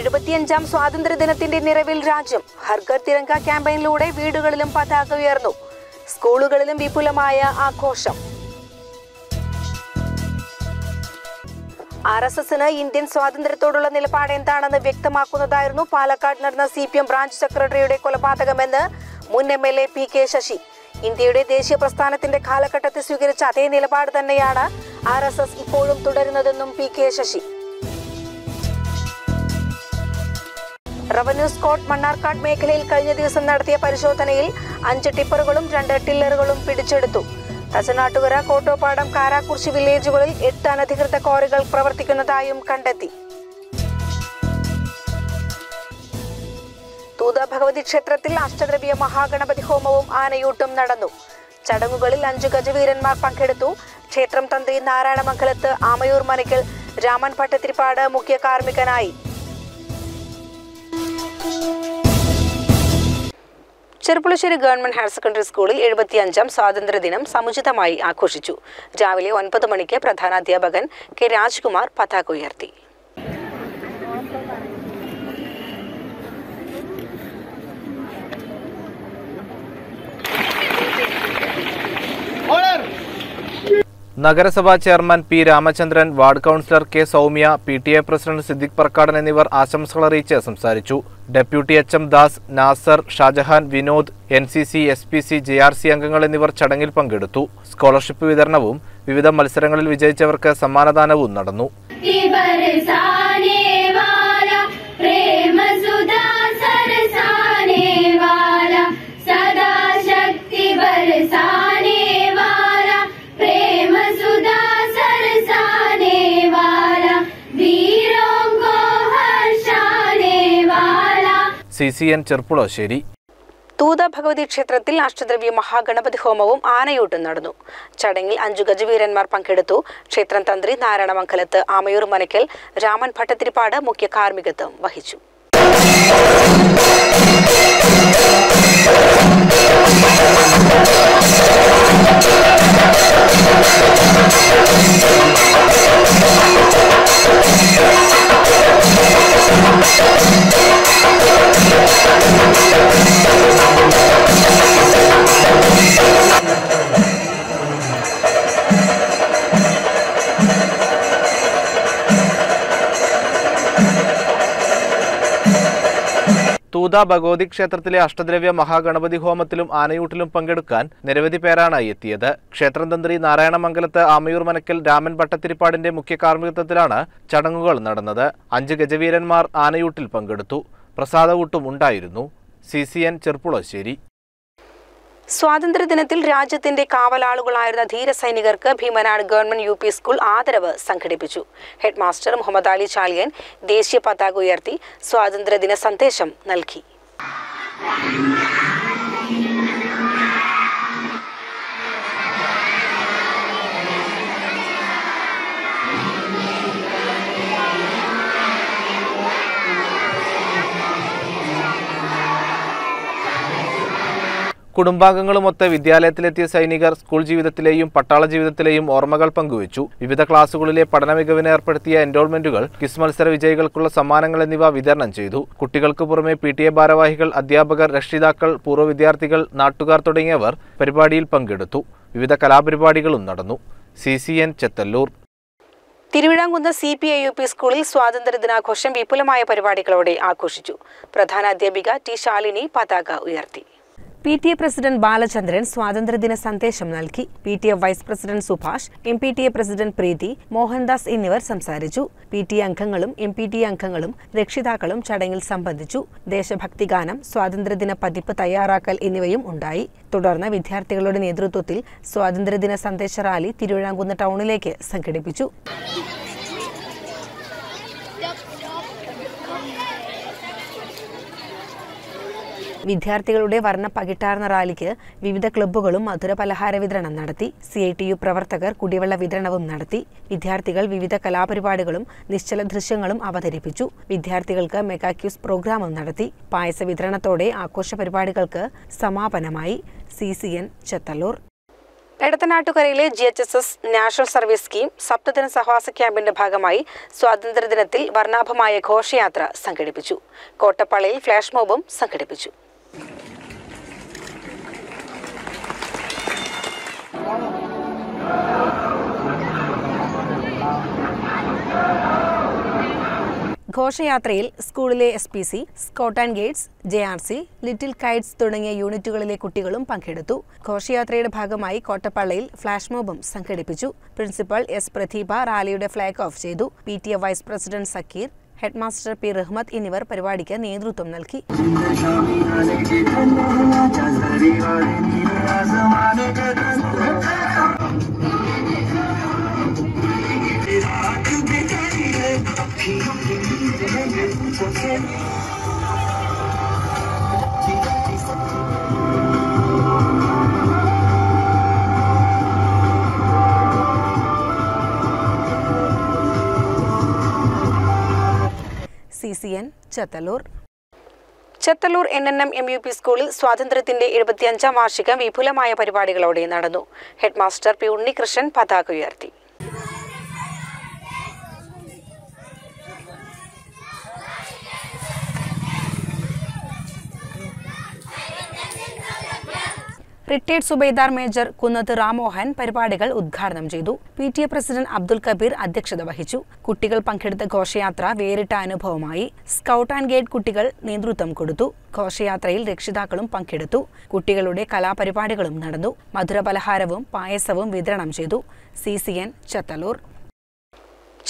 എഴുപത്തിയഞ്ചാം സ്വാതന്ത്ര്യ ദിനത്തിന്റെ നിറവിൽ രാജ്യം ഹർഗർ തിരങ്ക ക്യാമ്പയിനിലൂടെ വീടുകളിലും പതാക ഉയർന്നു. സ്കൂളുകളിലും വിപുലമായ ആഘോഷം. ആർ എസ് എസിന് ഇന്ത്യൻ സ്വാതന്ത്ര്യത്തോടുള്ള നിലപാട് എന്താണെന്ന് വ്യക്തമാക്കുന്നതായിരുന്നു പാലക്കാട് നടന്ന സി പി എം ബ്രാഞ്ച് സെക്രട്ടറിയുടെ കൊലപാതകമെന്ന് മുൻ M L A P K Sasi. ഇന്ത്യയുടെ ദേശീയ പ്രസ്ഥാനത്തിന്റെ കാലഘട്ടത്തിൽ സ്വീകരിച്ച അതേ നിലപാട് തന്നെയാണ് ആർ എസ് എസ് ഇപ്പോഴും തുടരുന്നതെന്നും P K Sasi. Revenue squad Mannarkkad മേഖലയിൽ കഴിഞ്ഞ ദിവസം നടത്തിയ പരിശോധനയിൽ അഞ്ച് ടിപ്പറുകളും രണ്ട് ടില്ലറുകളും പിടിച്ചെടുത്തു. തസനാട്ടുകര കോട്ടോപ്പാടം കാരാക്കുറിശി വില്ലേജുകളിൽ എട്ട് അനധികൃത ക്വാറികൾ പ്രവർത്തിക്കുന്നതായും കണ്ടെത്തി. തൂത ഭഗവതി ക്ഷേത്രത്തിൽ അഷ്ടദ്രവ്യ മഹാഗണപതി ഹോമവും ആനയൂട്ടും നടന്നു. ചടങ്ങുകളിൽ അഞ്ചു ഗജവീരന്മാർ പങ്കെടുത്തു. ക്ഷേത്രം തന്ത്രി നാരായണമംഗലത്ത് ആമയൂർ മനയ്ക്കൽ രാമൻ ഭട്ടത്തിരിപ്പാട് മുഖ്യ കാർമ്മികനായി. ചെറുപ്പുളശ്ശേരി ഗവൺമെന്റ് ഹയർ സെക്കൻഡറി സ്കൂളിൽ എഴുപത്തിയഞ്ചാം സ്വാതന്ത്ര്യദിനം സമുചിതമായി ആഘോഷിച്ചു. രാവിലെ ഒൻപത് മണിക്ക് പ്രധാനാധ്യാപകൻ കെ രാജ്കുമാർ പതാക ഉയർത്തി. നഗരസഭാ chairman P Ramachandran ward councillor K Soumya P T A president Siddique Parkkadan എന്നിവർ ആശംസകൾ അറിയിച്ച് സംസാരിച്ചു. Deputy H M Das Nasar Shajahan Vinod N C C S P C J R C അംഗങ്ങൾ എന്നിവർ ചടങ്ങിൽ പങ്കെടുത്തു. സ്കോളർഷിപ്പ് വിതരണവും വിവിധ മത്സരങ്ങളിൽ വിജയിച്ചവർക്ക് സമ്മാനദാനവും നടന്നു. Premasudha സരസാനേവാല C C N Cherpulassery. Thootha Bhagavathi ക്ഷേത്രത്തിൽ അഷ്ടദ്രവ്യ മഹാഗണപതി ഹോമവും ആനയൂട്ടും നടന്നു. ചടങ്ങിൽ അഞ്ചു ഗജവീരന്മാർ പങ്കെടുത്തു. ക്ഷേത്രം തന്ത്രി നാരായണമംഗലത്ത് ആമയൂർ മനയ്ക്കൽ രാമൻ ഭട്ടത്തിരിപ്പാട് മുഖ്യ കാർമ്മികത്വം വഹിച്ചു. Thank you. തൂത ഭഗവതി ക്ഷേത്രത്തിലെ അഷ്ടദ്രവ്യ മഹാഗണപതി ഹോമത്തിലും ആനയൂട്ടിലും പങ്കെടുക്കാൻ നിരവധി പേരാണ് എത്തിയത്. ക്ഷേത്രം തന്ത്രി നാരായണമംഗലത്ത് ആമയൂർ മനക്കൽ രാമൻ ഭട്ടത്തിരിപ്പാടിന്റെ മുഖ്യ കാർമ്മികത്വത്തിലാണ് ചടങ്ങുകൾ നടന്നത്. അഞ്ച് ഗജവീരന്മാർ ആനയൂട്ടിൽ പങ്കെടുത്തു. പ്രസാദകൂട്ടും ഉണ്ടായിരുന്നു. സി സി എൻ ചെർപ്പുളശ്ശേരി സ്വാതന്ത്ര്യദിനത്തിൽ രാജ്യത്തിന്റെ കാവലാളുകളായിരുന്ന ധീരസൈനികർക്ക് Bheemanad government U P school ആദരവ് സംഘടിപ്പിച്ചു. ഹെഡ് മാസ്റ്റർ മുഹമ്മദ് അലി ചാലിയൻ ദേശീയ പതാക ഉയർത്തി സ്വാതന്ത്ര്യദിന സന്ദേശം നൽകി. കുടുംബാംഗങ്ങളുമൊത്ത് വിദ്യാലയത്തിലെത്തിയ സൈനികർ സ്കൂൾ ജീവിതത്തിലെയും പട്ടാള ജീവിതത്തിലെയും ഓർമ്മകൾ പങ്കുവച്ചു. വിവിധ ക്ലാസുകളിലെ പഠന മികവിന് ഏർപ്പെടുത്തിയ എൻറോൾമെന്റുകൾ ക്വിസ് മത്സര വിജയികൾക്കുള്ള സമ്മാനങ്ങൾ എന്നിവ വിതരണം ചെയ്തു. കുട്ടികൾക്ക് പുറമെ പി ടി എ ഭാരവാഹികൾ അധ്യാപകർ രക്ഷിതാക്കൾ പൂർവ വിദ്യാർത്ഥികൾ നാട്ടുകാർ തുടങ്ങിയവർ പരിപാടിയിൽ പങ്കെടുത്തു. വിവിധ കലാപരിപാടികളും നടന്നു. C C N Chethallur. Thiruvizhamkunnu C P I U P സ്കൂളിൽ സ്വാതന്ത്ര്യ ദിനാഘോഷം വിപുലമായ പരിപാടികളോടെ ആഘോഷിച്ചു. പ്രധാന അധ്യാപിക ടി ശാലിനി പതാക ഉയർത്തി. P T A president Balachandran സ്വാതന്ത്ര്യദിന സന്ദേശം നൽകി. P T A vice president Subhash M P T A president Preethi Mohandas എന്നിവർ സംസാരിച്ചു. പി ടി എ അംഗങ്ങളും എം പി ടി എ അംഗങ്ങളും രക്ഷിതാക്കളും ചടങ്ങിൽ സംബന്ധിച്ചു. ദേശഭക്തി ഗാനം സ്വാതന്ത്ര്യദിന പതിപ്പ് തയ്യാറാക്കൽ എന്നിവയും ഉണ്ടായി. തുടർന്ന് വിദ്യാർത്ഥികളുടെ നേതൃത്വത്തിൽ സ്വാതന്ത്ര്യദിന സന്ദേശ റാലി തിരുവിഴാംകുന്ന് ടൗണിലേക്ക് സംഘടിപ്പിച്ചു. വിദ്യാർത്ഥികളുടെ വർണ പകിട്ടാർന്ന റാലിക്ക് വിവിധ ക്ലബ്ബുകളും മധുര പലഹാര വിതരണം നടത്തി. സി ഐ ടി യു പ്രവർത്തകർ കുടിവെള്ള വിതരണവും നടത്തി. വിദ്യാർത്ഥികൾ വിവിധ കലാപരിപാടികളും നിശ്ചല ദൃശ്യങ്ങളും അവതരിപ്പിച്ചു. വിദ്യാർത്ഥികൾക്ക് മെഗാക്യൂസ് പ്രോഗ്രാമും നടത്തി. പായസ വിതരണത്തോടെ ആഘോഷ പരിപാടികൾക്ക് സമാപനമായി C C N Chethallur. എടത്തനാട്ടുകരയിലെ G H S S national service scheme സപ്തദിന സഹവാസ ക്യാമ്പിന്റെ ഭാഗമായി സ്വാതന്ത്ര്യദിനത്തിൽ വർണാഭമായ ഘോഷയാത്ര സംഘടിപ്പിച്ചു. കോട്ടപ്പള്ളിയിൽ ഫ്ലാഷ് മോബും സംഘടിപ്പിച്ചു. ഘോഷയാത്രയിൽ സ്കൂളിലെ S P C scout and guides J R C little kites തുടങ്ങിയ യൂണിറ്റുകളിലെ കുട്ടികളും പങ്കെടുത്തു. ഘോഷയാത്രയുടെ ഭാഗമായി കോട്ടപ്പള്ളിയിൽ ഫ്ലാഷ് മോബും സംഘടിപ്പിച്ചു. പ്രിൻസിപ്പൽ എസ് പ്രതിഭ റാലിയുടെ ഫ്ളാഗ് ഓഫ് ചെയ്തു. P T A vice president Sakkeer headmaster P Rahmath എന്നിവർ പരിപാടിക്ക് നേതൃത്വം നൽകി. Chethallur N N M M U P സ്കൂളിൽ സ്വാതന്ത്ര്യത്തിന്റെ എഴുപത്തിയഞ്ചാം വാർഷികം വിപുലമായ പരിപാടികളോടെ നടന്നു. ഹെഡ്മാസ്റ്റർ പി ഉണ്ണികൃഷ്ണൻ പതാക ഉയർത്തി. റിട്ടയർഡ് സുബൈദാർ മേജർ കുന്നത്ത് റാമോഹൻ പരിപാടികൾ ഉദ്ഘാടനം ചെയ്തു. P T A president Abdul Kabeer അധ്യക്ഷത വഹിച്ചു. കുട്ടികൾ പങ്കെടുത്ത ഘോഷയാത്ര വേറിട്ട അനുഭവമായി. സ്കൗട്ട് ആൻഡ് ഗൈഡ് കുട്ടികൾ നേതൃത്വം കൊടുത്തു. ഘോഷയാത്രയിൽ രക്ഷിതാക്കളും പങ്കെടുത്തു. കുട്ടികളുടെ കലാപരിപാടികളും നടന്നു. മധുരപലഹാരവും പായസവും വിതരണം ചെയ്തു. C C N Chethallur.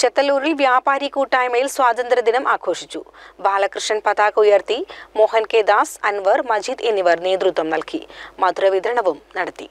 ചെത്തല്ലൂരിൽ വ്യാപാരി കൂട്ടായ്മയിൽ സ്വാതന്ത്ര്യദിനം ആഘോഷിച്ചു. ബാലകൃഷ്ണൻ പതാക ഉയർത്തി മോഹൻ കെ ദാസ് അൻവർ മജീദ് എന്നിവർ നേതൃത്വം നൽകി. മധുര വിതരണവും നടത്തി.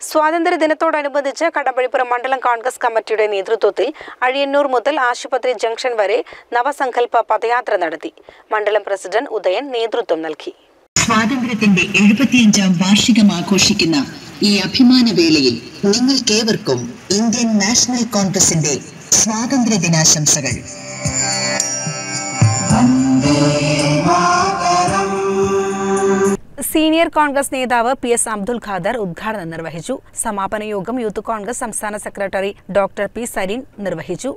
സ്വാതന്ത്ര്യ ദിനത്തോടനുബന്ധിച്ച് കടമ്പഴിപ്പുറം മണ്ഡലം കോൺഗ്രസ് കമ്മിറ്റിയുടെ നേതൃത്വത്തിൽ അഴിയന്നൂർ മുതൽ ആശുപത്രി ജംഗ്ഷൻ വരെ നവസങ്കല്പ പദയാത്ര നടത്തി. മണ്ഡലം പ്രസിഡന്റ് ഉദയൻ നേതൃത്വം നൽകി. സ്വാതന്ത്ര്യത്തിന്റെ എഴുപത്തിയഞ്ചാം വാർഷികം ആഘോഷിക്കുന്ന ഈ അഭിമാന വേളയിൽ നിങ്ങൾക്കേവർക്കും ഇന്ത്യൻ നാഷണൽ കോൺഗ്രസിന്റെ സ്വാതന്ത്ര്യ ദിനാശംസകൾ സീനിയർ കോൺഗ്രസ് നേതാവ് പി എസ് അബ്ദുൽ ഖാദർ ഉദ്ഘാടനം നിർവഹിച്ചു. സമാപന യോഗം യൂത്ത് കോൺഗ്രസ് സംസ്ഥാന സെക്രട്ടറി ഡോക്ടർ പി സരീൻ നിർവഹിച്ചു.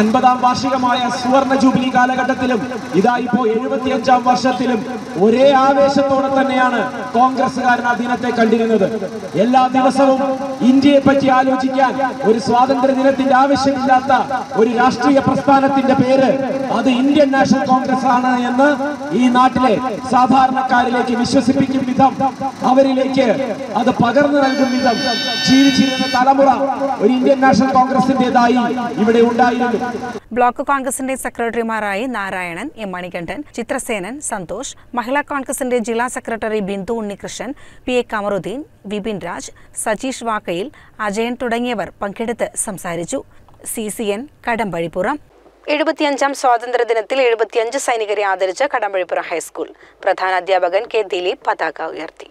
അൻപതാം വാർഷികമായ സുവർണ ജൂബിലി കാലഘട്ടത്തിലും ഇതാ ഇപ്പോ എഴുപത്തിയഞ്ചാം വർഷത്തിലും ഒരേ ആവേശത്തോടെ തന്നെയാണ് കോൺഗ്രസ്സുകാരൻ ആ ദിനത്തെ കണ്ടിരുന്നത്. എല്ലാ ദിവസവും ഇന്ത്യയെ പറ്റി ആലോചിക്കാൻ ഒരു സ്വാതന്ത്ര്യ ദിനത്തിന്റെ ആവശ്യമില്ലാത്ത ഒരു രാഷ്ട്രീയ പ്രസ്ഥാനത്തിന്റെ പേര് അത് ഇന്ത്യൻ നാഷണൽ കോൺഗ്രസ് ആണ് എന്ന് ഈ നാട്ടിലെ സാധാരണക്കാരിലേക്ക് വിശ്വസിപ്പിക്കും വിധം അവരിലേക്ക് അത് പകർന്നു നൽകും വിധം ജീവിച്ചിരുന്ന തലമുറ ഒരു ഇന്ത്യൻ നാഷണൽ കോൺഗ്രസിന്റേതായി ഇവിടെ ഉണ്ടായിരുന്നു. ബ്ലോക്ക് കോൺഗ്രസിന്റെ സെക്രട്ടറിമാരായി നാരായണൻ എം മണികണ്ഠൻ ചിത്രസേനൻ സന്തോഷ് മഹിളാ കോൺഗ്രസിന്റെ ജില്ലാ secretary Bindu Unnikrishnan P A Kamaruddeen Vipin Raj Sajeesh Vakkayil Ajayan തുടങ്ങിയവർ പങ്കെടുത്ത് സംസാരിച്ചു. C C N Kadambazhipuram. എഴുപത്തിയഞ്ചാം സ്വാതന്ത്ര്യ ദിനത്തിൽ എഴുപത്തിയഞ്ച് സൈനികരെ ആദരിച്ച കടമ്പഴിപ്പുറം ഹൈസ്കൂൾ. പ്രധാന അധ്യാപകൻ കെ ദിലീപ് പതാക ഉയർത്തി.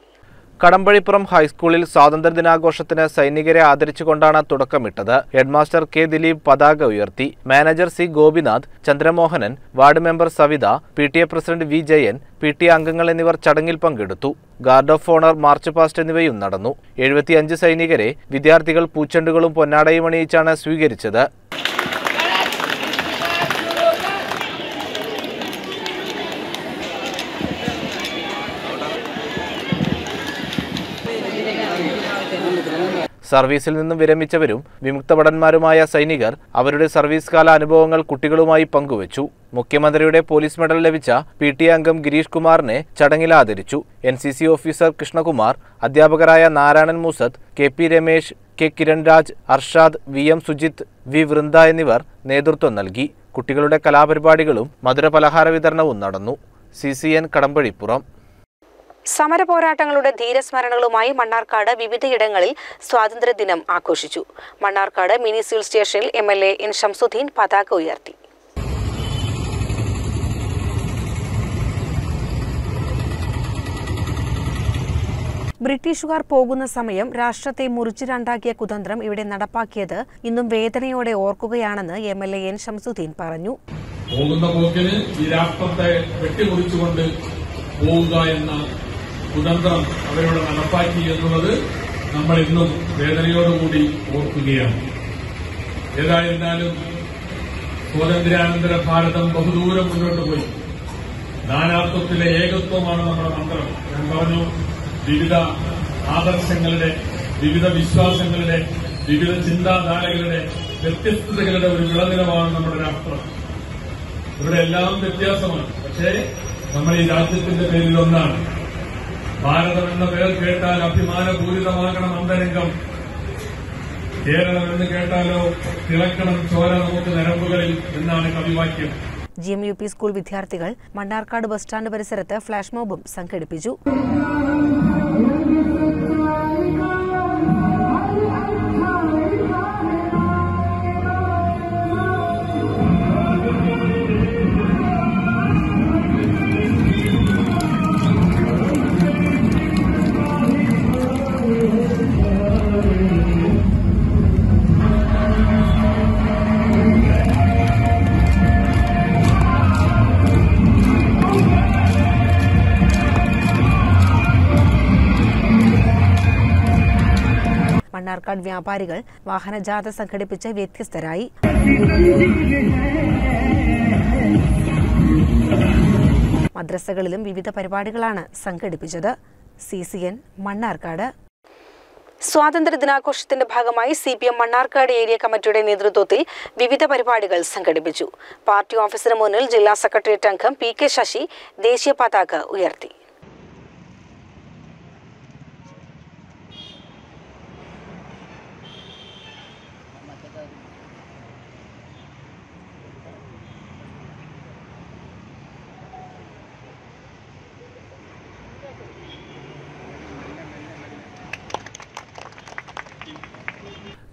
കടമ്പഴിപ്പുറം ഹൈസ്കൂളിൽ സ്വാതന്ത്ര്യദിനാഘോഷത്തിന് സൈനികരെ ആദരിച്ചുകൊണ്ടാണ് തുടക്കമിട്ടത്. ഹെഡ്മാസ്റ്റർ കെ ദിലീപ് പതാക ഉയർത്തി. Manager C Gopinath Chandramohanan ward member Savitha P T A president V Jayan P T അംഗങ്ങൾ എന്നിവർ ചടങ്ങിൽ പങ്കെടുത്തു. Guard of honour march past എന്നിവയും നടന്നു. എഴുപത്തിയഞ്ച് സൈനികരെ വിദ്യാർത്ഥികൾ പൂച്ചെണ്ടുകളും പൊന്നാടയും അണിയിച്ചാണ് സ്വീകരിച്ചത്. സർവീസിൽ നിന്നും വിരമിച്ചവരും വിമുക്തഭടന്മാരുമായ സൈനികർ അവരുടെ സർവീസ് കാല അനുഭവങ്ങൾ കുട്ടികളുമായി പങ്കുവച്ചു. മുഖ്യമന്ത്രിയുടെ പോലീസ് മെഡൽ ലഭിച്ച പി ടി അംഗം ഗിരീഷ് കുമാറിനെ ചടങ്ങിൽ ആദരിച്ചു. N C C officer Krishnakumar അധ്യാപകരായ Narayanan Moosath K P Ramesh K Kiranraj Arshad V M Sujith V Vrinda എന്നിവർ നേതൃത്വം നൽകി. കുട്ടികളുടെ കലാപരിപാടികളും മധുരപലഹാര വിതരണവും നടന്നു. C C N Kadambazhipuram. സമര പോരാട്ടങ്ങളുടെ ധീരസ്മരണകളുമായി മണ്ണാർക്കാട് വിവിധയിടങ്ങളിൽ സ്വാതന്ത്ര്യദിനം ആഘോഷിച്ചു. മണ്ണാർക്കാട് മിനി സിവിൽ സ്റ്റേഷനിൽ M L A N Shamsudheen പതാക ഉയർത്തി. ബ്രിട്ടീഷുകാർ പോകുന്ന സമയം രാഷ്ട്രത്തെ മുറിച്ചു രണ്ടാക്കിയ കുതന്ത്രം ഇവിടെ നടപ്പാക്കിയത് ഇന്നും വേദനയോടെ ഓർക്കുകയാണെന്ന് M L A N Shamsudheen പറഞ്ഞു. പോകുന്ന പോക്കിന് ഈ രാഷ്ട്രത്തെ വെട്ടിമുറിച്ചുകൊണ്ട് പോവുക എന്ന കുതന്ത്രം അവരോട് നടപ്പാക്കി എന്നുള്ളത് നമ്മൾ ഇന്നും വേദനയോടുകൂടി ഓർക്കുകയാണ്. ഏതായിരുന്നാലും സ്വാതന്ത്ര്യാനന്തര ഭാരതം ബഹുദൂരം മുന്നോട്ട് പോയി. നാനാത്വത്തിലെ ഏകത്വമാണ് നമ്മുടെ മന്ത്രം. ഞാൻ പറഞ്ഞു വിവിധ ആദർശങ്ങളുടെ വിവിധ വിശ്വാസങ്ങളുടെ വിവിധ ചിന്താധാരകളുടെ വ്യത്യസ്തതകളുടെ ഒരു വിളനിലമാണ് നമ്മുടെ രാഷ്ട്രം. ഇവിടെ എല്ലാം വ്യത്യാസമാണ്. പക്ഷേ നമ്മൾ ഈ രാജ്യത്തിന്റെ പേരിൽ ഒന്നാണ്. ഭാരതം എന്ന പേർ കേട്ടാൽ അഭിമാനപൂരിതമാകണം അന്തരംഗം. കേരളം കേട്ടാലോ തിളക്കണം ചോര നമുക്ക് നരമ്പുകളിൽ എന്നാണ് കവിവാക്യം. G M U P school വിദ്യാർത്ഥികൾ മണ്ണാർക്കാട് ബസ് സ്റ്റാൻഡ് പരിസരത്ത് ഫ്ളാഷ് മോബും സംഘടിപ്പിച്ചു. മണ്ണാർക്കാട് വ്യാപാരികൾ വാഹനജാഥ സംഘടിപ്പിച്ച് വ്യത്യസ്തരായി. മദ്രസകളിലും വിവിധ പരിപാടികളാണ് സംഘടിപ്പിച്ചത്. C C N Mannarkkad. സ്വാതന്ത്ര്യ ദിനാഘോഷത്തിന്റെ ഭാഗമായി C P M Mannarkkad area കമ്മിറ്റിയുടെ നേതൃത്വത്തിൽ വിവിധ പരിപാടികൾ സംഘടിപ്പിച്ചു. പാർട്ടി ഓഫീസിന് മുന്നിൽ ജില്ലാ സെക്രട്ടേറിയറ്റ് അംഗം പി കെ ശശി ദേശീയ പതാക ഉയർത്തി.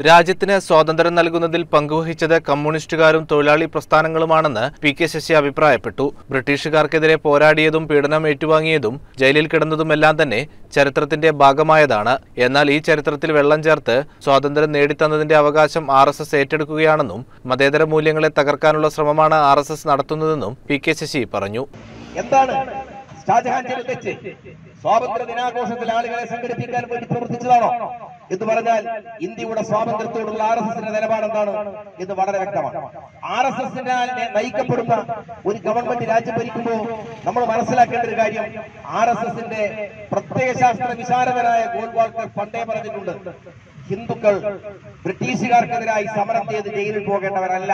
രാജ്യത്തിന് സ്വാതന്ത്ര്യം നൽകുന്നതിൽ പങ്കുവഹിച്ചത് കമ്മ്യൂണിസ്റ്റുകാരും തൊഴിലാളി പ്രസ്ഥാനങ്ങളുമാണെന്ന് പി കെ ശശി അഭിപ്രായപ്പെട്ടു. ബ്രിട്ടീഷുകാർക്കെതിരെ പോരാടിയതും പീഡനം ഏറ്റുവാങ്ങിയതും ജയിലിൽ കിടന്നതുമെല്ലാം തന്നെ ചരിത്രത്തിന്റെ ഭാഗമായതാണ്. എന്നാൽ ഈ ചരിത്രത്തിൽ വെള്ളം ചേർത്ത് സ്വാതന്ത്ര്യം നേടിത്തന്നതിന്റെ അവകാശം ആർ എസ് എസ് ഏറ്റെടുക്കുകയാണെന്നും മതേതര മൂല്യങ്ങളെ തകർക്കാനുള്ള ശ്രമമാണ് ആർ എസ് എസ് നടത്തുന്നതെന്നും പി കെ ശശി പറഞ്ഞു. എന്താണ് സ്വാതന്ത്ര്യ ദിനാഘോഷത്തിൽ ആളുകളെ സംഘടിപ്പിക്കാൻ വേണ്ടി പ്രവർത്തിച്ചതാണോ? എന്ന് പറഞ്ഞാൽ ഇന്ത്യയുടെ സ്വാതന്ത്ര്യത്തോടുള്ള ആർ എസ് എസിന്റെ നിലപാടെന്താണ് എന്ന് വളരെ വ്യക്തമാണ്. ആർ എസ് എസിനാൽ നയിക്കപ്പെടുന്ന ഒരു ഗവൺമെന്റ് രാജ്യം ഭരിക്കുമ്പോൾ നമ്മൾ മനസ്സിലാക്കേണ്ട ഒരു കാര്യം ആർ എസ് എസിന്റെ പ്രത്യയശാസ്ത്ര വിശാലകരായ ഗോൾവാൾക്കർ പണ്ടേ പറഞ്ഞിട്ടുണ്ട് ഹിന്ദുക്കൾ ബ്രിട്ടീഷുകാർക്കെതിരായി സമരം ചെയ്ത് ജയിലിൽ പോകേണ്ടവരല്ല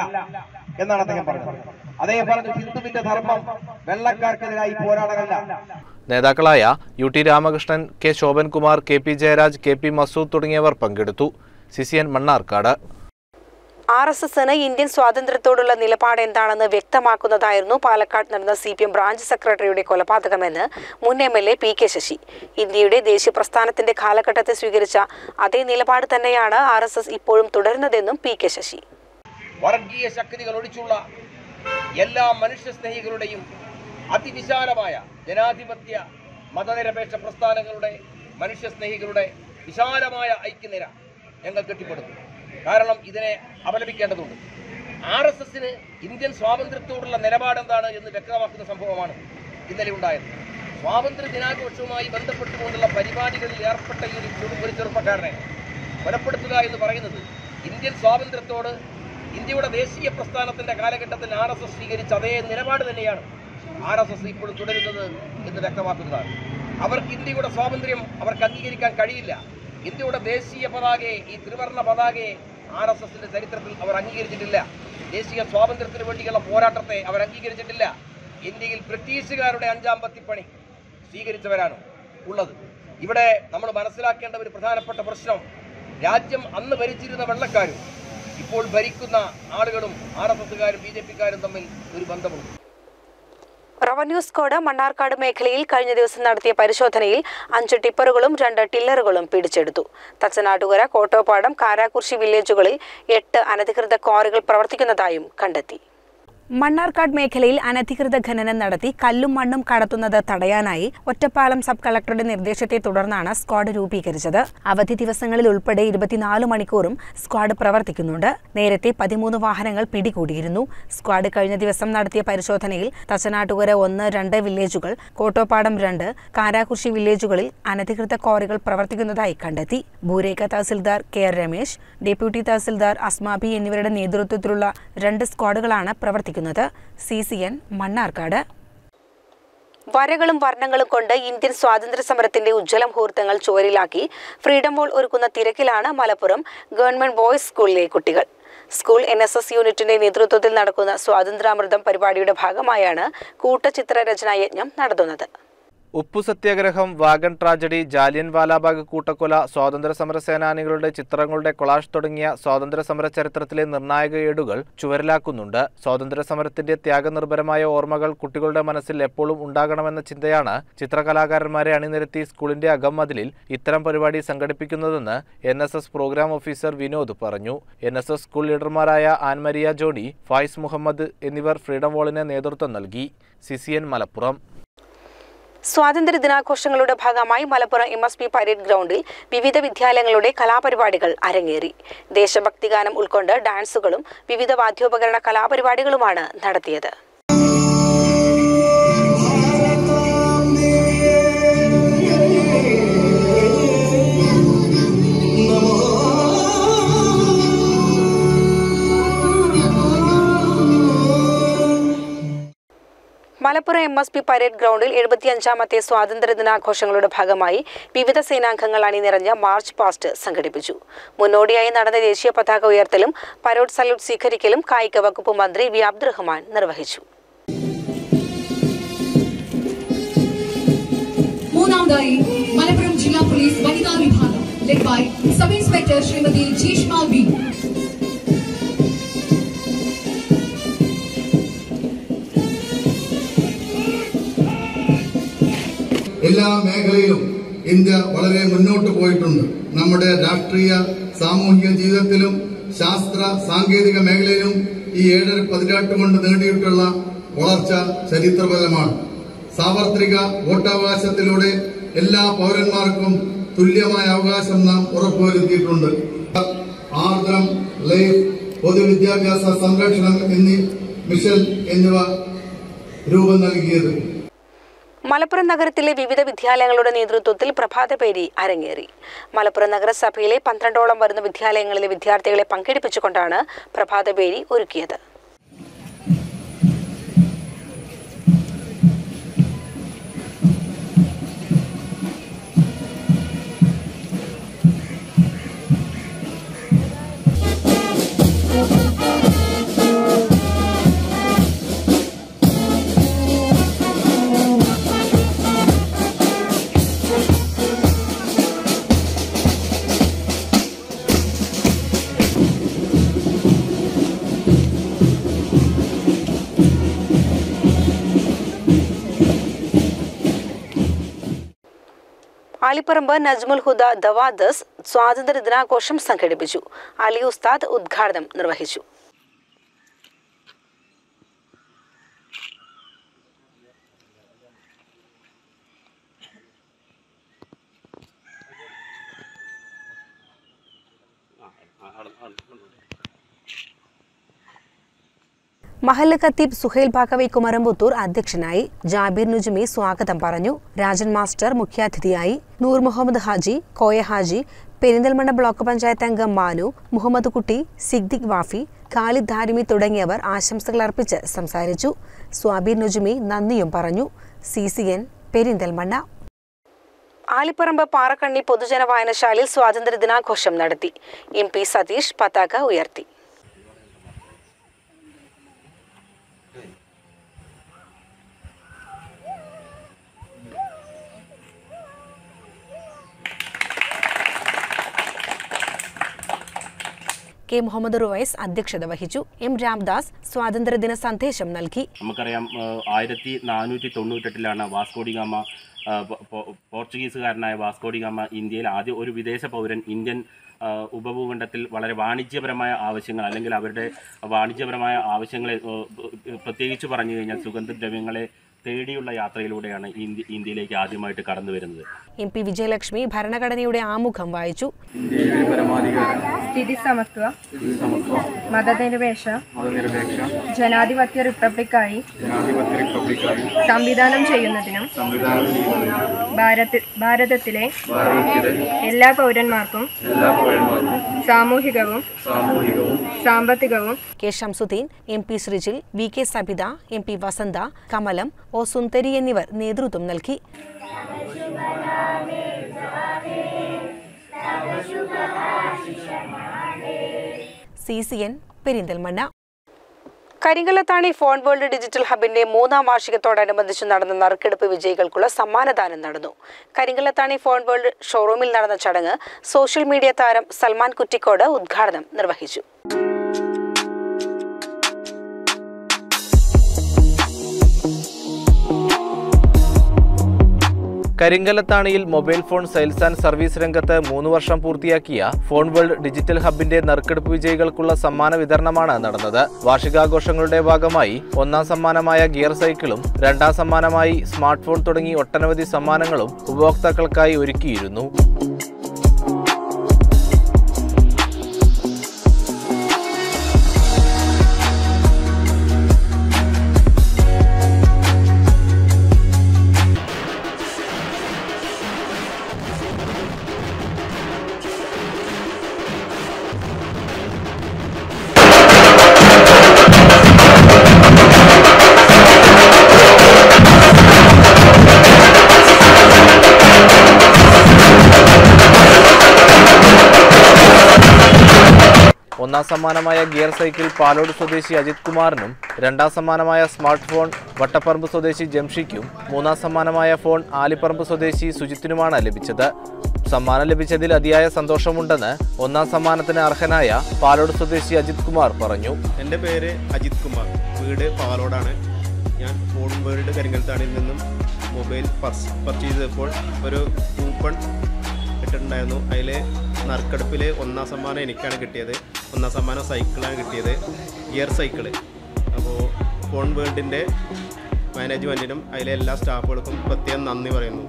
എന്നാണ് അദ്ദേഹം പറഞ്ഞത്. പറഞ്ഞു ഹിന്ദുവിന്റെ ധർമ്മം വെള്ളക്കാർക്കെതിരായി പോരാടകല്ല. നേതാക്കളായ U T Ramakrishnan K Shobhankumar K P Jayaraj K P Masood തുടങ്ങിയവർ പങ്കെടുത്തു. സിസിയൻ മണ്ണാർക്കാട്. ആർ എസ് എസിന് ഇന്ത്യൻ സ്വാതന്ത്ര്യത്തോടുള്ള നിലപാട് എന്താണെന്ന് വ്യക്തമാക്കുന്നതായിരുന്നു പാലക്കാട് നടന്ന സി പി എം ബ്രാഞ്ച് സെക്രട്ടറിയുടെ കൊലപാതകമെന്ന് മുൻ M L A P K Sasi. ഇന്ത്യയുടെ ദേശീയ പ്രസ്ഥാനത്തിന്റെ കാലഘട്ടത്തെ സ്വീകരിച്ച അതേ നിലപാട് തന്നെയാണ് ആർ എസ് എസ് ഇപ്പോഴും തുടരുന്നതെന്നും പി കെ ശശി. വർഗീയ ശക്തികൾ ഒഴിച്ചുള്ള എല്ലാ മനുഷ്യ സ്നേഹികളുടെയും അതിവിശാലമായ ജനാധിപത്യ മതനിരപേക്ഷ പ്രസ്ഥാനങ്ങളുടെ മനുഷ്യ സ്നേഹികളുടെ വിശാലമായ ഐക്യനിര ഞങ്ങൾ കെട്ടിപ്പടുത്തു. കാരണം ഇതിനെ അപലപിക്കേണ്ടതുണ്ട്. ആർ എസ് എസിന് ഇന്ത്യൻ സ്വാതന്ത്ര്യത്തോടുള്ള നിലപാടെന്താണ് എന്ന് വ്യക്തമാക്കുന്ന സംഭവമാണ് ഇന്നലെ ഉണ്ടായത്. സ്വാതന്ത്ര്യ ദിനാഘോഷവുമായി ബന്ധപ്പെട്ടുകൊണ്ടുള്ള പരിപാടികളിൽ ഏർപ്പെട്ട ഈ ഒരു ചെറുപ്പക്കാരനെ കൊലപ്പെടുത്തുക എന്ന് പറയുന്നത് ഇന്ത്യൻ സ്വാതന്ത്ര്യത്തോട് ഇന്ത്യയുടെ ദേശീയ പ്രസ്ഥാനത്തിന്റെ കാലഘട്ടത്തിൽ ആർ എസ് എസ് സ്വീകരിച്ച അതേ നിലപാട് തന്നെയാണ് ആർ എസ് എസ് ഇപ്പോഴും തുടരുന്നത് എന്ന് വ്യക്തമാക്കുന്നതാണ്. അവർക്ക് ഇന്ത്യയുടെ സ്വാതന്ത്ര്യം അവർക്ക് അംഗീകരിക്കാൻ കഴിയില്ല. ഇന്ത്യയുടെ ദേശീയ പതാകയെ ഈ ത്രിവർണ പതാകയെ ആർ എസ് എസിന്റെ ചരിത്രത്തിൽ അവർ അംഗീകരിച്ചിട്ടില്ല. ദേശീയ സ്വാതന്ത്ര്യത്തിന് വേണ്ടിയുള്ള പോരാട്ടത്തെ അവർ അംഗീകരിച്ചിട്ടില്ല. ഇന്ത്യയിൽ ബ്രിട്ടീഷുകാരുടെ അഞ്ചാം പത്തിപ്പണി സ്വീകരിച്ചവരാണ് ഉള്ളത്. ഇവിടെ നമ്മൾ മനസ്സിലാക്കേണ്ട ഒരു പ്രധാനപ്പെട്ട പ്രശ്നം രാജ്യം അന്ന് ഭരിച്ചിരുന്ന വെള്ളക്കാരും ഇപ്പോൾ ഭരിക്കുന്ന ആളുകളും ആർ എസ് എസുകാരും ബി ജെ പിക്കാരും തമ്മിൽ ഒരു ബന്ധമുണ്ട്. റവന്യൂ സ്ക്വാഡ് മണ്ണാർക്കാട് മേഖലയിൽ കഴിഞ്ഞ ദിവസം നടത്തിയ പരിശോധനയിൽ അഞ്ച് ടിപ്പറുകളും രണ്ട് ടില്ലറുകളും പിടിച്ചെടുത്തു. തച്ചനാട്ടുകര കോട്ടോപ്പാടം കാരാക്കുർശി വില്ലേജുകളിൽ എട്ട് അനധികൃത ക്വാറികൾ പ്രവർത്തിക്കുന്നതായും കണ്ടെത്തി. മണ്ണാർക്കാട് മേഖലയിൽ അനധികൃത ഖനനം നടത്തി കല്ലും മണ്ണും കടത്തുന്നത് തടയാനായി ഒറ്റപ്പാലം സബ് കളക്ടറുടെ നിർദ്ദേശത്തെ തുടർന്നാണ് സ്ക്വാഡ് രൂപീകരിച്ചത്. അവധി ദിവസങ്ങളിൽ ഉൾപ്പെടെ ഇരുപത്തിനാല് മണിക്കൂറും സ്ക്വാഡ് പ്രവർത്തിക്കുന്നുണ്ട്. നേരത്തെ പതിമൂന്ന് വാഹനങ്ങൾ പിടികൂടിയിരുന്നു. സ്ക്വാഡ് കഴിഞ്ഞ ദിവസം നടത്തിയ പരിശോധനയിൽ തച്ചനാട്ടുകര ഒന്ന് രണ്ട് വില്ലേജുകൾ കോട്ടോപ്പാടം രണ്ട് കാരാകുർശി വില്ലേജുകളിൽ അനധികൃത ക്വാറികൾ പ്രവർത്തിക്കുന്നതായി കണ്ടെത്തി. ഭൂരേഖ tahsildar K R Ramesh deputy tahsildar Asmabi എന്നിവരുടെ നേതൃത്വത്തിലുള്ള രണ്ട് സ്ക്വാഡുകളാണ് പ്രവർത്തിക്കുന്നത്. C C N Mannarkkad. വരകളും വർണങ്ങളും കൊണ്ട് ഇന്ത്യൻ സ്വാതന്ത്ര്യ സമരത്തിന്റെ ഉജ്ജ്വല മുഹൂർത്തങ്ങൾ ചോരിലാക്കി ഫ്രീഡം വോൾ ഒരുക്കുന്ന തിരക്കിലാണ് മലപ്പുറം ഗവൺമെന്റ് ബോയ്സ് സ്കൂളിലെ കുട്ടികൾ. സ്കൂൾ എൻ എസ് എസ് യൂണിറ്റിന്റെ നേതൃത്വത്തിൽ നടക്കുന്ന സ്വാതന്ത്ര്യാമൃതം പരിപാടിയുടെ ഭാഗമായാണ് കൂട്ടചിത്ര രചനാ യജ്ഞം നടത്തുന്നത്. ഉപ്പു സത്യാഗ്രഹം വാഗൺ ട്രാജഡി ജാലിയൻ വാലാബാഗ് കൂട്ടക്കൊല സ്വാതന്ത്ര്യ സമര സേനാനികളുടെ ചിത്രങ്ങളുടെ കൊളാഷ് തുടങ്ങിയ സ്വാതന്ത്ര്യ സമര ചരിത്രത്തിലെ നിർണായക ഏടുകൾ ചുവരിലാക്കുന്നുണ്ട്. സ്വാതന്ത്ര്യ സമരത്തിന്റെ ത്യാഗനിർഭരമായ ഓർമ്മകൾ കുട്ടികളുടെ മനസ്സിൽ എപ്പോഴും ഉണ്ടാകണമെന്ന ചിന്തയാണ് ചിത്രകലാകാരന്മാരെ അണിനിരത്തി സ്കൂളിന്റെ അകം മതിലിൽ ഇത്തരം പരിപാടി സംഘടിപ്പിക്കുന്നതെന്ന് എൻ പ്രോഗ്രാം ഓഫീസർ വിനോദ് പറഞ്ഞു. എൻ സ്കൂൾ ലീഡർമാരായ ആൻമരിയ ജോണി ഫായിസ് മുഹമ്മദ് എന്നിവർ ഫ്രീഡം വാളിന് നേതൃത്വം നൽകി. C C Malappuram. സ്വാതന്ത്ര്യ ദിനാഘോഷങ്ങളുടെ ഭാഗമായി Malappuram M S P parade ഗ്രൗണ്ടിൽ വിവിധ വിദ്യാലയങ്ങളുടെ കലാപരിപാടികൾ അരങ്ങേറി. ദേശഭക്തി ഗാനം ഉൾക്കൊണ്ട് ഡാൻസുകളും വിവിധ വാദ്യോപകരണ കലാപരിപാടികളുമാണ് നടത്തിയത്. Malappuram M S P parade ഗ്രൗണ്ടിൽ എഴുപത്തിയഞ്ചാമത്തെ സ്വാതന്ത്ര്യ ദിനാഘോഷങ്ങളുടെ ഭാഗമായി വിവിധ സേനാംഗങ്ങൾ അണിനിറഞ്ഞ മാർച്ച് പാസ്റ്റ് സംഘടിപ്പിച്ചു. മുന്നോടിയായി നടന്ന ദേശീയ പതാക ഉയർത്തലും പരോഡ് സല്യൂട്ട് സ്വീകരിക്കലും കായിക വകുപ്പ് മന്ത്രി വി. അബ്ദുറഹ്മാൻ നിർവഹിച്ചു. മലപ്പുറം ജില്ലാ പോലീസ് വനിതാ വിഭാഗം led sub inspector Shrimati Jeeshma എല്ലാ മേഖലയിലും ഇന്ത്യ വളരെ മുന്നോട്ട് പോയിട്ടുണ്ട്. നമ്മുടെ രാഷ്ട്രീയ സാമൂഹിക ജീവിതത്തിലും ശാസ്ത്ര സാങ്കേതിക മേഖലയിലും ഈ ഏഴര പതിനെട്ട് കൊണ്ട് നേടിയിട്ടുള്ള വളർച്ച ചരിത്രപരമാണ്. സാർവത്രിക വോട്ടവകാശത്തിലൂടെ എല്ലാ പൗരന്മാർക്കും തുല്യമായ അവകാശം നാം ഉറപ്പുവരുത്തിയിട്ടുണ്ട്. ആർദ്രം ലൈഫ് പൊതുവിദ്യാഭ്യാസ സംരക്ഷണം എന്നീ മിഷൻ എന്നിവ രൂപം നൽകിയത്. മലപ്പുറം നഗരത്തിലെ വിവിധ വിദ്യാലയങ്ങളുടെ നേതൃത്വത്തിൽ പ്രഭാതപേരി അരങ്ങേറി. മലപ്പുറം നഗരസഭയിലെ പന്ത്രണ്ടോളം വരുന്ന വിദ്യാലയങ്ങളിലെ വിദ്യാർത്ഥികളെ പങ്കെടുപ്പിച്ചുകൊണ്ടാണ് പ്രഭാതപേരി ഒരുക്കിയത്. ആലിപ്പറമ്പ് നജ്മുൽ ഹുദ ദവാദസ് സ്വാതന്ത്ര്യ ദിനാഘോഷം സംഘടിപ്പിച്ചു അലി ഉസ്താദ് ഉദ്ഘാടനം നിർവഹിച്ചു മഹല്ല് ഖത്തീബ് സുഹൈൽ ഭാഗവി കുമരംപുത്തൂർ അധ്യക്ഷനായി ജാബിർ നുജുമി സ്വാഗതം പറഞ്ഞു. രാജൻ മാസ്റ്റർ മുഖ്യാതിഥിയായി നൂർ മുഹമ്മദ് ഹാജി കോയ ഹാജി പെരിന്തൽമണ്ണ ബ്ലോക്ക് പഞ്ചായത്ത് അംഗം മാനു മുഹമ്മദ് കുട്ടി സിദ്ദിഖ് വാഫി ഖാലിദ് ധാരിമി തുടങ്ങിയവർ ആശംസകൾ അർപ്പിച്ച് സംസാരിച്ചു. സ്വാബിർ നുജുമി നന്ദിയും പറഞ്ഞു. C C N Perinthalmanna. Alipparamba Parakkanni പൊതുജന വായനശാലയിൽ സ്വാതന്ത്ര്യ ദിനാഘോഷം നടത്തി. എം പി സതീഷ് പതാക ഉയർത്തി. മുഹമ്മദ് റുവൈസ് അധ്യക്ഷത വഹിച്ചു. എം രാംദാസ് സ്വാതന്ത്ര്യദിന സന്ദേശം നൽകി. നമുക്കറിയാം ആയിരത്തി നാനൂറ്റി തൊണ്ണൂറ്റെട്ടിലാണ് വാസ്കോഡിഗാമ പോർച്ചുഗീസുകാരനായ വാസ്കോഡിഗാമ ഇന്ത്യയിൽ ആദ്യ ഒരു വിദേശ പൗരൻ ഇന്ത്യൻ ഉപഭൂഖണ്ഡത്തിൽ വളരെ വാണിജ്യപരമായ ആവശ്യങ്ങൾ അല്ലെങ്കിൽ അവരുടെ വാണിജ്യപരമായ ആവശ്യങ്ങളെ പ്രത്യേകിച്ച് പറഞ്ഞു കഴിഞ്ഞാൽ സുഗന്ധദ്രവ്യങ്ങളെ തേടിയുള്ള യാത്രയിലൂടെയാണ് ഇന്ത്യയിലേക്ക് ആദ്യമായിട്ട് കടന്നു വരുന്നത്. എം പി വിജയലക്ഷ്മി ഭരണഘടനയുടെ ആമുഖം വായിച്ചു. സ്ഥിതി സമത്വ മതനിരപേക്ഷ ജനാധിപത്യ റിപ്പബ്ലിക്കായി സംവിധാനം ചെയ്യുന്നതിനും ഭാരത ഭാരതത്തിലെ എല്ലാ പൗരന്മാർക്കും സാമൂഹികവും സാമ്പത്തികവും K Shamsudheen M P Sreejil V K Sabitha M P Vasantha Kamalam O Sundari എന്നിവർ നേതൃത്വം നൽകി. C C N Perinthalmanna. Karinkallathani phone world digital ഹബിന്റെ മൂന്നാം വാർഷികത്തോടനുബന്ധിച്ച് നടന്ന നറുക്കെടുപ്പ് വിജയികൾക്കുള്ള സമ്മാനദാനം നടന്നു. കരിങ്കലത്താണി ഫോൺ വേൾഡ് ഷോറൂമിൽ നടന്ന ചടങ്ങ് സോഷ്യൽ മീഡിയ താരം സൽമാൻ കുറ്റിക്കോട് ഉദ്ഘാടനം നിർവഹിച്ചു. കരിങ്കലത്താണിയിൽ mobile phone sales and service രംഗത്ത് മൂന്ന് വർഷം പൂർത്തിയാക്കിയ ഫോൺ വേൾഡ് ഡിജിറ്റൽ ഹബിന്റെ നറുക്കെടുപ്പ് വിജയികൾക്കുള്ള സമ്മാന വിതരണമാണ് നടന്നത്. വാർഷികാഘോഷങ്ങളുടെ ഭാഗമായി ഒന്നാം സമ്മാനമായ ഗിയർ സൈക്കിളും രണ്ടാം സമ്മാനമായി സ്മാർട്ട് ഫോൺ തുടങ്ങി ഒട്ടനവധി സമ്മാനങ്ങളും ഉപഭോക്താക്കൾക്കായി ഒരുക്കിയിരുന്നു. ഒന്നാം സമ്മാനമായ ഗിയർ സൈക്കിൾ പാലോട് സ്വദേശി അജിത് കുമാറിനും രണ്ടാം സമ്മാനമായ സ്മാർട്ട് ഫോൺ വട്ടപ്പറമ്പ് സ്വദേശി ജംഷിക്കും മൂന്നാം സമ്മാനമായ ഫോൺ ആലിപ്പറമ്പ് സ്വദേശി സുജിത്തിനുമാണ് ലഭിച്ചത്. സമ്മാനം ലഭിച്ചതിൽ അതിയായ സന്തോഷമുണ്ടെന്ന് ഒന്നാം സമ്മാനത്തിന് അർഹനായ പാലോട് സ്വദേശി അജിത് കുമാർ പറഞ്ഞു. എന്റെ പേര് അജിത് കുമാർ. വീട് പാലോടാണ്. ഞാൻ ഫോൺ വേൾഡ് കരിങ്കൽത്താണിൽ നിന്നും മൊബൈൽ പർച്ചേസ് ചെയ്തപ്പോൾ ഒരു കൂപ്പൺ ഇട്ടിട്ടുണ്ടായിരുന്നു. അതിൽ നറുക്കെടുപ്പിൽ ഒന്നാം സമ്മാനം എനിക്കാണ് കിട്ടിയത്. ഒന്നാം സമ്മാനം സൈക്കിളാണ് കിട്ടിയത്. Gear cycle. അപ്പോൾ ഫോൺ വേൾഡിന്റെ മാനേജ്മെന്റിനും അതിലെ എല്ലാ സ്റ്റാഫുകൾക്കും പ്രത്യേകം നന്ദി പറയുന്നു.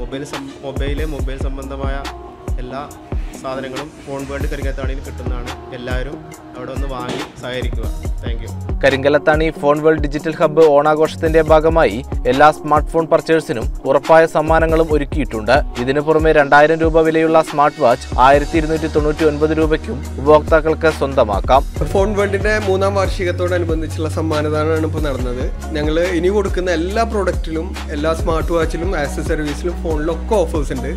മൊബൈൽ മൊബൈലെ മൊബൈൽ സംബന്ധമായ എല്ലാ സാധനങ്ങളും ഫോൺ വേണ്ടി കരിങ്കലത്താണിയിൽ കിട്ടുന്നതാണ്. എല്ലാവരും അവിടെ ഒന്ന് വാങ്ങി സഹകരിക്കുക. Thank you Karinkallathani phone world digital hub ഓണാഘോഷത്തിന്റെ ഭാഗമായി എല്ലാ സ്മാർട്ട് ഫോൺ പർച്ചേഴ്സിനും ഉറപ്പായ സമ്മാനങ്ങളും ഒരുക്കിയിട്ടുണ്ട്. ഇതിനു പുറമെ രണ്ടായിരം രൂപ വിലയുള്ള സ്മാർട്ട് വാച്ച് ആയിരത്തി ഇരുന്നൂറ്റി തൊണ്ണൂറ്റി ഒൻപത് രൂപയ്ക്കും ഉപഭോക്താക്കൾക്ക് സ്വന്തമാക്കാം. ഫോൺ വേൾഡിന്റെ മൂന്നാം വാർഷികത്തോടനുബന്ധിച്ചുള്ള സമ്മാനദാനമാണ് ഇപ്പോൾ നടന്നത്. ഞങ്ങൾ ഇനി കൊടുക്കുന്ന എല്ലാ പ്രോഡക്റ്റിലും എല്ലാ സ്മാർട്ട് വാച്ചിലും ആക്സസറീസിലും ഫോണിലും ഒക്കെ ഓഫേഴ്സ് ഉണ്ട്.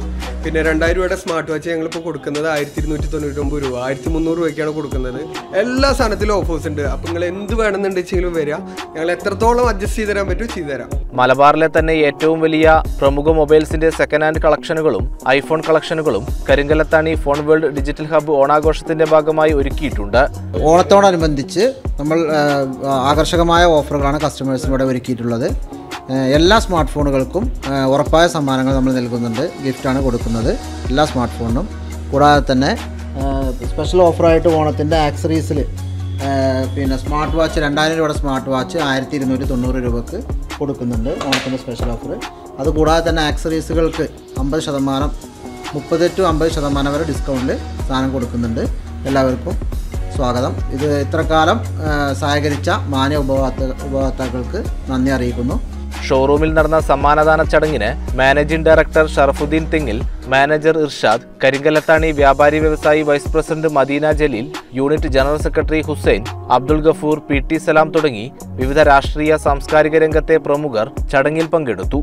പിന്നെ രണ്ടായിരം രൂപയുടെ സ്മാർട്ട് വാച്ച് ഞങ്ങളിപ്പോൾ കൊടുക്കുന്നത് ആയിരത്തി ഇരുന്നൂറ്റി തൊണ്ണൂറ്റി ഒമ്പത് രൂപ. ആയിരത്തി മുന്നൂറ് രൂപയ്ക്കാണ് കൊടുക്കുന്നത്. എല്ലാ സാധനത്തിലും ഓഫേഴ്സ് ഉണ്ട്. അപ്പം നിങ്ങൾ എന്ത് വേണമെന്നുണ്ടെങ്കിലും വരിക. ഞങ്ങൾ എത്രത്തോളം അഡ്ജസ്റ്റ് ചെയ്ത് തരാൻ പറ്റും ചെയ്തു തരാം. മലബാറിലെ തന്നെ ഏറ്റവും വലിയ പ്രമുഖ മൊബൈൽസിന്റെ സെക്കൻഡ് ഹാൻഡ് കളക്ഷനുകളും iPhone കളക്ഷനുകളും Karinkallathani phone world digital hub ഓണാഘോഷത്തിന്റെ ഭാഗമായി ഒരുക്കിയിട്ടുണ്ട്. ഓണത്തോടനുബന്ധിച്ച് നമ്മൾ ആകർഷകമായ ഓഫറുകളാണ് കസ്റ്റമേഴ്സിനോട് ഒരുക്കിയിട്ടുള്ളത്. എല്ലാ സ്മാർട്ട് ഫോണുകൾക്കും ഉറപ്പായ സമ്മാനങ്ങൾ നമ്മൾ നൽകുന്നുണ്ട്. ഗിഫ്റ്റാണ് കൊടുക്കുന്നത് എല്ലാ സ്മാർട്ട് ഫോണിനും കൂടാതെ തന്നെ സ്പെഷ്യൽ ഓഫറായിട്ട് ഓണത്തിന്റെ ആക്സറീസിൽ പിന്നെ സ്മാർട്ട് വാച്ച് രണ്ടായിരം രൂപയുടെ സ്മാർട്ട് വാച്ച് ആയിരത്തി ഇരുന്നൂറ്റി തൊണ്ണൂറ് രൂപക്ക് കൊടുക്കുന്നുണ്ട് ഓണത്തിന്റെ സ്പെഷ്യൽ ഓഫർ അതുകൂടാതെ തന്നെ ആക്സറീസുകൾക്ക് അമ്പത് ശതമാനം മുപ്പത് ടു അമ്പത് ശതമാനം വരെ ഡിസ്കൗണ്ട് സാധനം കൊടുക്കുന്നുണ്ട്. എല്ലാവർക്കും സ്വാഗതം. ഇത് ഇത്രകാലം സഹകരിച്ച മാന്യ ഉപഭോക്ത ഉപഭോക്താക്കൾക്ക് നന്ദി അറിയിക്കുന്നു. ഷോറൂമിൽ നടന്ന സമ്മാനദാന ചടങ്ങിന് മാനേജിംഗ് ഡയറക്ടർ ഷറഫുദ്ദീൻ തെങ്ങിൽ മാനേജർ ഇർഷാദ് കരിങ്കലത്താണി വ്യാപാരി വ്യവസായി vice president Madeena Jaleel unit general secretary Hussain Abdul Gafoor P T Salam തുടങ്ങി വിവിധ രാഷ്ട്രീയ സാംസ്കാരിക രംഗത്തെ പ്രമുഖർ ചടങ്ങിൽ പങ്കെടുത്തു.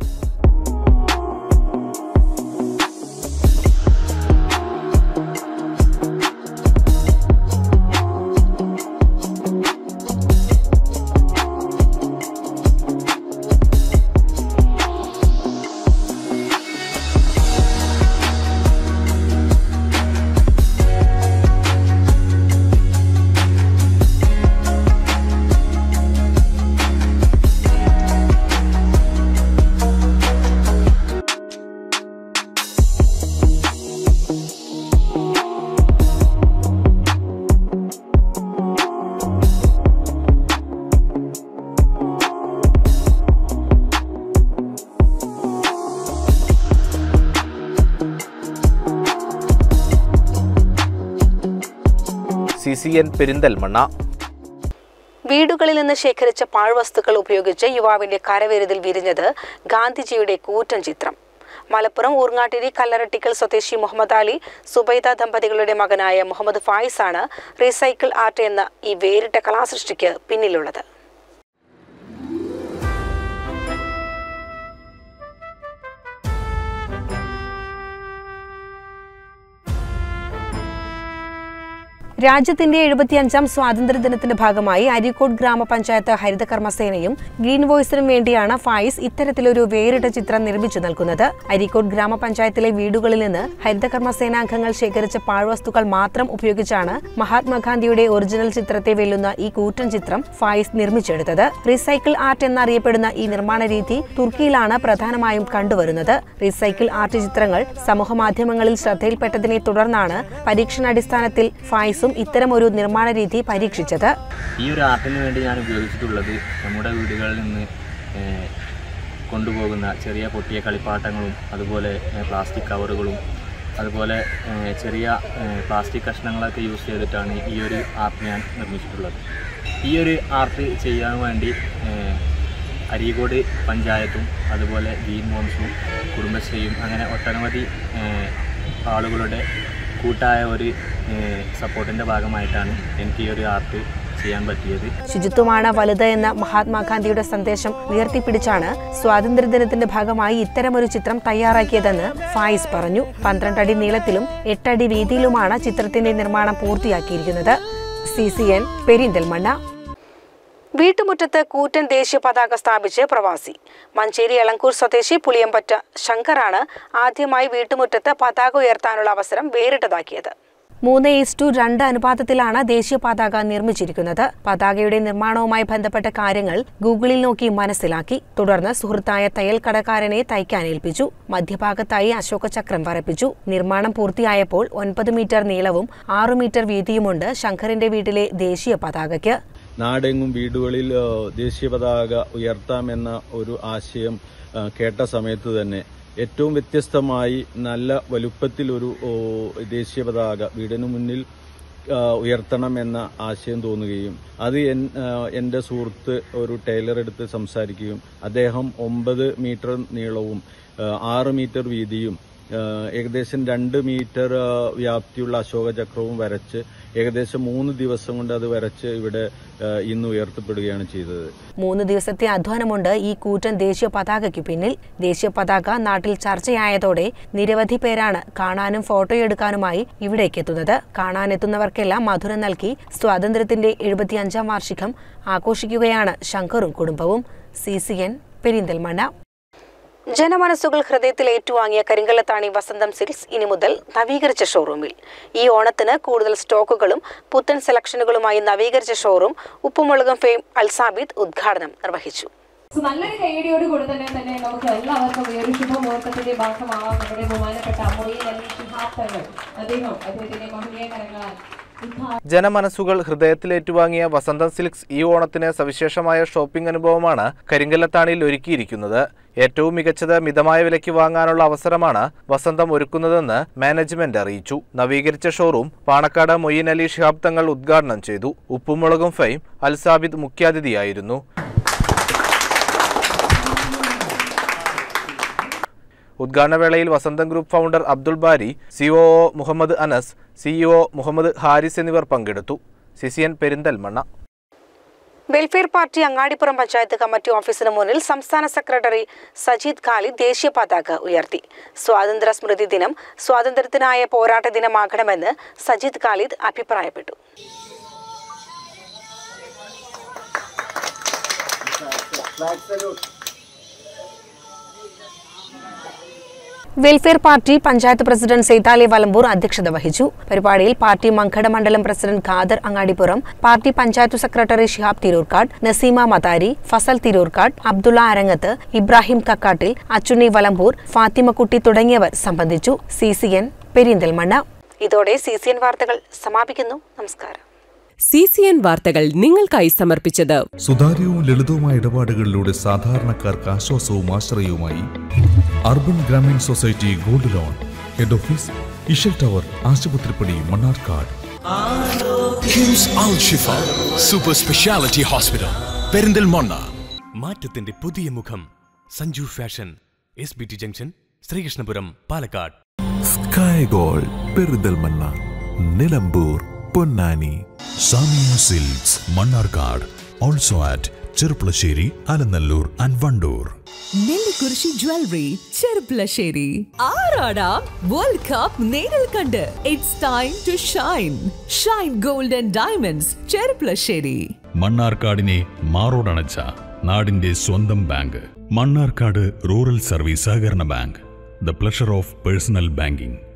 C N Perinthalmanna. വീടുകളിൽ നിന്ന് ശേഖരിച്ച പാഴ്വസ്തുക്കൾ ഉപയോഗിച്ച് യുവാവിന്റെ കരവിരുതിൽ വിരിഞ്ഞത് ഗാന്ധിജിയുടെ കൂറ്റൻ ചിത്രം. മലപ്പുറം ഊർങ്ങാട്ടിരി കല്ലറട്ടിക്കൽ സ്വദേശി മുഹമ്മദ് അലി സുബൈദ ദമ്പതികളുടെ മകനായ മുഹമ്മദ് ഫായിസ് ആണ് റീസൈക്കിൾ ആർട്ട് എന്ന ഈ വേറിട്ട കലാസൃഷ്ടിക്ക് പിന്നിലുള്ളത്. രാജ്യത്തിന്റെ എഴുപത്തിയഞ്ചാം സ്വാതന്ത്ര്യ ദിനത്തിന്റെ ഭാഗമായി അരീക്കോട് ഗ്രാമപഞ്ചായത്ത് ഹരിതകർമ്മസേനയും ഗ്രീൻ വോയ്സിനും വേണ്ടിയാണ് ഫായിസ് ഇത്തരത്തിലൊരു വേറിട്ട ചിത്രം നിർമ്മിച്ചു നൽകുന്നത്. അരീക്കോട് ഗ്രാമപഞ്ചായത്തിലെ വീടുകളിൽ നിന്ന് ഹരിത കർമ്മസേനാംഗങ്ങൾ ശേഖരിച്ച പാഴ്വസ്തുക്കൾ മാത്രം ഉപയോഗിച്ചാണ് മഹാത്മാഗാന്ധിയുടെ ഒറിജിനൽ ചിത്രത്തെ വെല്ലുന്ന ഈ കൂറ്റൻ ചിത്രം ഫായിസ് നിർമ്മിച്ചെടുത്തത്. റീസൈക്കിൾ ആർട്ട് എന്നറിയപ്പെടുന്ന ഈ നിർമ്മാണ രീതി തുർക്കിയിലാണ് പ്രധാനമായും കണ്ടുവരുന്നത്. റീസൈക്കിൾ ആർട്ട് ചിത്രങ്ങൾ സമൂഹമാധ്യമങ്ങളിൽ ശ്രദ്ധയിൽപ്പെട്ടതിനെ തുടർന്നാണ് പരീക്ഷണാടിസ്ഥാനത്തിൽ ഫായിസും ഇത്തരം ഒരു നിർമ്മാണ രീതി പരീക്ഷിച്ചത്. ഈ ഒരു ആർട്ടിന് വേണ്ടി ഞാൻ ഉപയോഗിച്ചിട്ടുള്ളത് നമ്മുടെ വീടുകളിൽ നിന്ന് കൊണ്ടുപോകുന്ന ചെറിയ പൊട്ടിയ കളിപ്പാട്ടങ്ങളും അതുപോലെ പ്ലാസ്റ്റിക് കവറുകളും അതുപോലെ ചെറിയ പ്ലാസ്റ്റിക് കഷ്ണങ്ങളൊക്കെ യൂസ് ചെയ്തിട്ടാണ് ഈ ഒരു ആർട്ട് ഞാൻ നിർമ്മിച്ചിട്ടുള്ളത്. ഈ ഒരു ആർട്ട് ചെയ്യാൻ വേണ്ടി അരീകോട് പഞ്ചായത്തും അതുപോലെ ഗ്രീൻ മോൻസും കുടുംബശ്രീയും അങ്ങനെ ഒട്ടനവധി ആളുകളുടെ കൂട്ടായ ഒരു സപ്പോർട്ടിന്റെ ഭാഗമായിട്ടാണ് എനിക്ക് ഈ ഒരു ആർട്ട് ചെയ്യാൻ പറ്റിയത്. ശുചിത്വമാണ് വലുത് എന്ന മഹാത്മാഗാന്ധിയുടെ സന്ദേശം ഉയർത്തിപ്പിടിച്ചാണ് സ്വാതന്ത്ര്യദിനത്തിന്റെ ഭാഗമായി ഇത്തരമൊരു ചിത്രം തയ്യാറാക്കിയതെന്ന് ഫായിസ് പറഞ്ഞു. പന്ത്രണ്ടടി നീളത്തിലും എട്ടടി വീതിയിലുമാണ് ചിത്രത്തിന്റെ നിർമ്മാണം പൂർത്തിയാക്കിയിരിക്കുന്നത്. C C N Perinthalmanna. വീട്ടുമുറ്റത്ത് കൂറ്റൻ ദേശീയ പതാക സ്ഥാപിച്ച് പ്രവാസി. മഞ്ചേരി എളങ്കൂർ സ്വദേശി പുളിയമ്പറ്റ ശങ്കറാണ് ആദ്യമായി വീട്ടുമുറ്റത്ത് പതാക ഉയർത്താനുള്ള അവസരം വേറിട്ടതാക്കിയത്. മൂന്ന് ഈസ് ടു രണ്ട് അനുപാതത്തിലാണ് ദേശീയ പതാക നിർമ്മിച്ചിരിക്കുന്നത്. പതാകയുടെ നിർമ്മാണവുമായി ബന്ധപ്പെട്ട കാര്യങ്ങൾ ഗൂഗിളിൽ നോക്കി മനസ്സിലാക്കി തുടർന്ന് സുഹൃത്തായ തയ്യൽ കടക്കാരനെ തയ്ക്കാൻ ഏൽപ്പിച്ചു. മധ്യഭാഗത്തായി അശോക ചക്രം വരപ്പിച്ചു. നിർമ്മാണം പൂർത്തിയായപ്പോൾ ഒൻപത് മീറ്റർ നീളവും ആറു മീറ്റർ വീതിയുമുണ്ട് ശങ്കറിന്റെ വീട്ടിലെ ദേശീയ പതാകയ്ക്ക്. നാടെങ്ങും വീടുകളിൽ ദേശീയ പതാക ഉയർത്താമെന്ന ഒരു ആശയം കേട്ട സമയത്ത് തന്നെ. ഏറ്റവും വ്യത്യസ്തമായി നല്ല വലുപ്പത്തിലൊരു ദേശീയ പതാക വീടിന് മുന്നിൽ ഉയർത്തണമെന്ന ആശയം തോന്നുകയും അത് എൻ എന്റെ സുഹൃത്ത് ഒരു ടൈലർ എടുത്ത് സംസാരിക്കുകയും അദ്ദേഹം ഒമ്പത് മീറ്റർ നീളവും ആറ് മീറ്റർ വീതിയും ഏകദേശം രണ്ട് മീറ്റർ വ്യാപ്തിയുള്ള അശോക ചക്രവും വരച്ച് ഏകദേശം മൂന്ന് ദിവസം കൊണ്ട് അത് വരച്ച് ഇവിടെ ഇന്ന് ഉയർത്തപ്പെടുകയാണ് ചെയ്തത്. മൂന്ന് ദിവസത്തെ അധ്വാനമുണ്ട് ഈ കൂറ്റൻ ദേശീയ പതാകയ്ക്ക് പിന്നിൽ. ദേശീയ പതാക നാട്ടിൽ ചർച്ചയായതോടെ നിരവധി പേരാണ് കാണാനും ഫോട്ടോ എടുക്കാനുമായി ഇവിടേക്ക് എത്തുന്നത്. കാണാനെത്തുന്നവർക്കെല്ലാം മധുരം നൽകി സ്വാതന്ത്ര്യത്തിന്റെ എഴുപത്തിയഞ്ചാം വാർഷികം ആഘോഷിക്കുകയാണ് ശങ്കറും കുടുംബവും. C C N Perinthalmanna. ജനമനസ്സുകൾ ഹൃദയത്തിൽ ഏറ്റുവാങ്ങിയ കരിങ്കല്ലത്താണി വസന്തം സിൽസ് ഇനി മുതൽ നവീകരിച്ച ഷോറൂമിൽ ഈ ഓണത്തിന് കൂടുതൽ സ്റ്റോക്കുകളും പുത്തൻ സെലക്ഷനുകളുമായി നവീകരിച്ച ഷോറൂം ഉപ്പുമുളകം ഫെയിം അൽസാബിദ് ഉദ്ഘാടനം നിർവഹിച്ചു. നല്ലൊരു കൈയടിയോട് കൂടെ തന്നെ തന്നെ നമുക്ക് എല്ലാവർക്കും ഈ ഒരു ശുഭമുഹൂർത്തത്തിന്റെ ഭാഗമാവാം നമ്മുടെ ബഹുമാനപ്പെട്ട മൊയ്യൻ അലി ശിഹാബ് അദ്ദേഹം അദ്ദേഹത്തിന്റെ ഉദ്ഘാടനം ജനമനസ്സുകൾ ഹൃദയത്തിലേറ്റുവാങ്ങിയ വസന്തം സിൽക്സ് ഈ ഓണത്തിന് സവിശേഷമായ ഷോപ്പിംഗ് അനുഭവമാണ് കരിങ്കല്ലത്താണിയിൽ ഒരുക്കിയിരിക്കുന്നത്. ഏറ്റവും മികച്ചത് മിതമായ വിലയ്ക്ക് വാങ്ങാനുള്ള അവസരമാണ് വസന്തം ഒരുക്കുന്നതെന്ന് മാനേജ്മെന്റ് അറിയിച്ചു. നവീകരിച്ച ഷോറൂം പാണക്കാട് മൊയ്യൻ അലി ഷിഹാബ് തങ്ങൾ ഉദ്ഘാടനം ചെയ്തു. ഉപ്പുമുളകും ഫൈം അൽസാബിദ് മുഖ്യാതിഥിയായിരുന്നു. ഉദ്ഘാടന വേളയിൽ Vasantham group founder Abdul Bari COO Muhammad Anas CEO Muhammad Haris എന്നിവർ പങ്കെടുത്തു. CCN Perinthalmanna. Welfare party Angadippuram panchayat committee ഓഫീസിന് മുന്നിൽ സംസ്ഥാന സെക്രട്ടറി സജീദ് ഖാലി ദേശീയ പതാക ഉയർത്തി. സ്വാതന്ത്ര്യ സ്മൃതി ദിനം സ്വാതന്ത്ര്യത്തിനായ പോരാട്ട ദിനമാകണമെന്ന് സജീദ് ഖാലിദ് അഭിപ്രായപ്പെട്ടു. Welfare party panchayat president Saithali Valambur അധ്യക്ഷത വഹിച്ചു. പരിപാടിയിൽ പാർട്ടി മങ്കട മണ്ഡലം president Khader Angadippuram party panchayat secretary Shihab Thirurkkad Naseema Mathari Fasal Thirurkkad Abdulla Arangath Ibrahim Kakkattil Achunni Valambur Fathimakkutty തുടങ്ങിയവർ സംബന്ധിച്ചു. C C N Perinthalmanna. ഇതോടെ സി സി എൻ വാർത്തകൾ സമാപിക്കുന്നു. നമസ്കാരം. സി സി എൻ വാർത്തകൾ നിങ്ങൾക്കായി സമർപ്പിച്ചത് സുതാര്യവും ലളിതവുമായ ഇടപാടുകളിലൂടെ സാധാരണക്കാർക്ക് ആശ്വാസവും ആശ്രയവുമായി urban Grameen society gold loan. Head office Ishal tower Asupathripadi Mannarkkad. KIMS Al Shifa super speciality hospital Perinthalmanna. മാറ്റത്തിന്റെ പുതിയ മുഖം Sanju fashion S B T junction Sreekrishnapuram Palakkad. Sky gold Perinthalmanna Nilambur. Ponnani Samiya silks Mannarkkad also at Cherpulassery Alanallur and Wandoor. Nellikkurissi jewellery Cherpulassery. ആരാടാ? World cup നേരിൽ കണ്ട്. It's time to shine shine gold and diamonds Cherpulassery. മണ്ണാർക്കാടിനെ മാറോടണച്ച നാടിന്റെ സ്വന്തം bank Mannarkkad rural service സഹകരണ bank the pleasure of personal banking